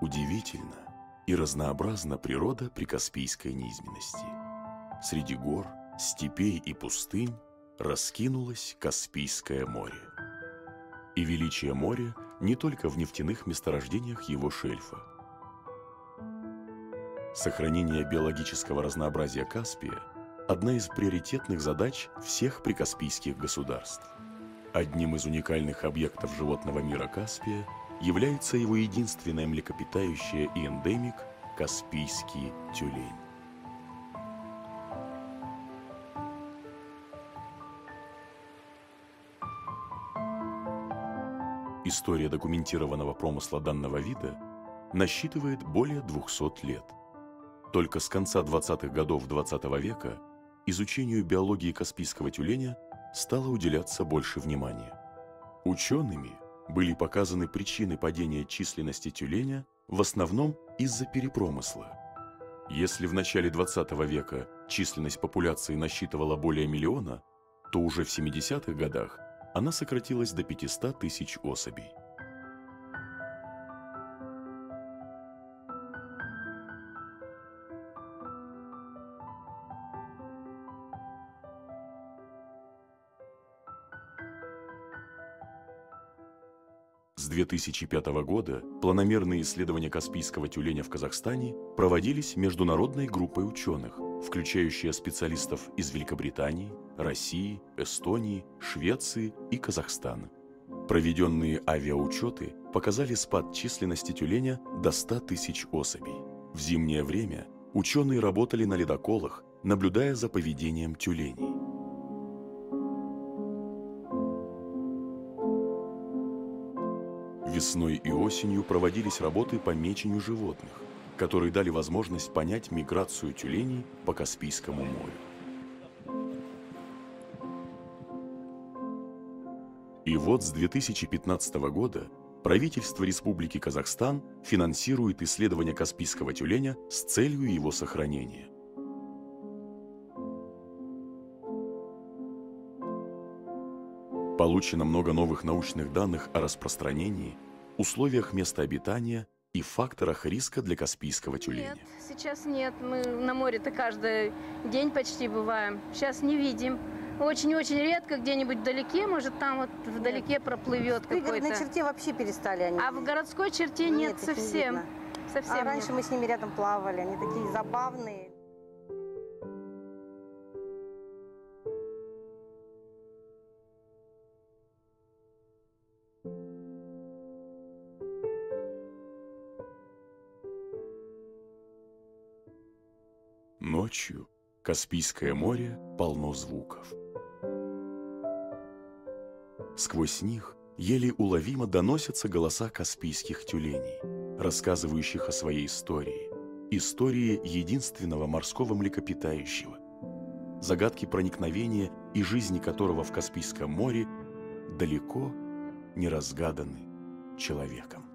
Удивительно и разнообразна природа прикаспийской низменности. Среди гор, степей и пустынь раскинулось Каспийское море. И величие моря не только в нефтяных месторождениях его шельфа. Сохранение биологического разнообразия Каспия – одна из приоритетных задач всех прикаспийских государств. Одним из уникальных объектов животного мира Каспия является его единственное млекопитающее и эндемик – Каспийский тюлень. История документированного промысла данного вида насчитывает более 200 лет. Только с конца 20-х годов 20 -го века изучению биологии каспийского тюленя стало уделяться больше внимания. Учеными были показаны причины падения численности тюленя в основном из-за перепромысла. Если в начале 20 века численность популяции насчитывала более миллиона, то уже в 70-х годах она сократилась до 500 тысяч особей. С 2005 года планомерные исследования Каспийского тюленя в Казахстане проводились международной группой ученых, включающая специалистов из Великобритании, России, Эстонии, Швеции и Казахстана. Проведенные авиаучеты показали спад численности тюленя до 100 тысяч особей. В зимнее время ученые работали на ледоколах, наблюдая за поведением тюленей. Весной и осенью проводились работы по мечению животных, которые дали возможность понять миграцию тюленей по Каспийскому морю. И вот с 2015 года правительство Республики Казахстан финансирует исследование Каспийского тюленя с целью его сохранения. Получено много новых научных данных о распространении, условиях места обитания и факторах риска для Каспийского тюленя. Нет, сейчас нет. Мы на море-то каждый день почти бываем. Сейчас не видим. Очень-очень редко где-нибудь вдалеке, может, там вот вдалеке проплывет В пригородной какой-то. черте вообще перестали они. А в городской черте нет, Нет, не совсем. видно. Совсем А раньше нет. мы с ними рядом плавали, они такие забавные. Ночью Каспийское море полно звуков. Сквозь них еле уловимо доносятся голоса каспийских тюленей, рассказывающих о своей истории, истории единственного морского млекопитающего, загадки проникновения и жизни которого в Каспийском море далеко не разгаданы человеком.